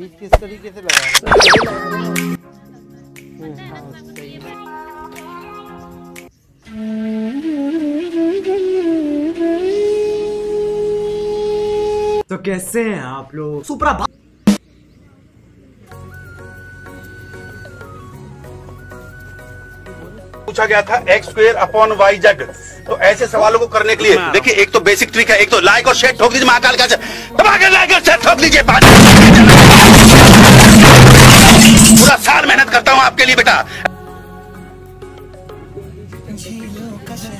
किस तरीके से लगा तो कैसे हैं आप लोग? सुप्रभात पूछा गया था X square upon Y Z. तो ऐसे सवालों को करने के लिए देखिए एक तो बेसिक ट्रिक है एक तो लाइक और शेयर ठोक दीजिए महाकाल का। लाइक और शेयर ठोक दीजिए। आपके लिए बेटा।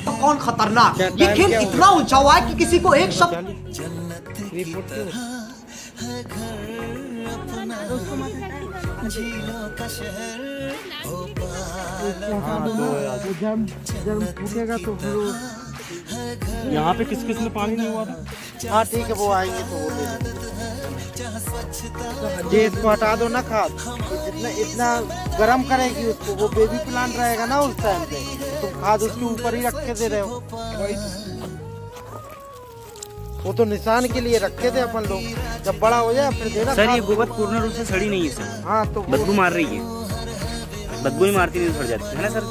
तो कौन खतरनाक? ये खेल इतना ऊँचा हुआ है कि किसी को एक शब्द यहाँ पे किस किसमें पानी नहीं हुआ था? हाँ ठीक है वो आएँगे तो वो ले ये इसको हटा दो ना खाद। तो जितना इतना गर्म करेगी उसको वो बेबी प्लांट रहेगा ना उस टाइम पे। तुम खाद उसके ऊपर ही रख के दे रहे हो। वो तो निशान के लिए रखे थे अपन लोग। जब बड़ा हो जाए फिर देना सर ये गोबर पूर्ण रूप से सड़ी नहीं है सर। हाँ तो बदबू मार रही है। बदबू ही मारती नहीं सड़ जाती है ना सर?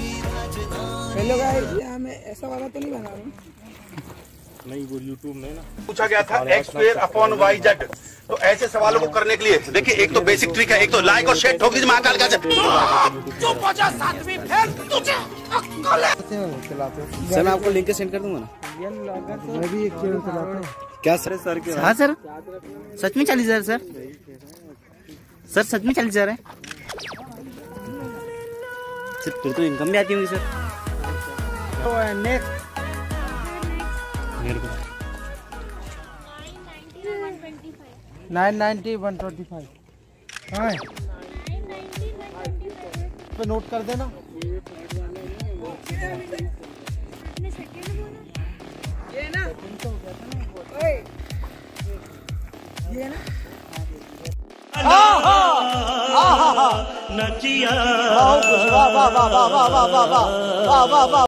जी हेलो गाइस यहाँ मैं ऐसा वाला तो नहीं बना रहा हूँ। पूछा गया था X square upon Y Z तो ऐसे सवालों को करने के लिए देखिए एक तो बेसिक ट्रिक है एक तो लाइक और शेयर ठोक दीजिए महाकाल का हो सर मैं आपको लिंक सेंड कर दूँगा ना। मैं भी एक चैनल चलाता हूँ। क्या सर? सर के हाँ सर। सच में चालीस हज़ार सर। सर सच में चालीस हज़ार है। सर फिर तो इनकम भी आती होगी सर। तो नेक्स्ट मेरे को nine ninety one twenty five हाँ पे नोट कर देना ये ना ओए ये ना वाह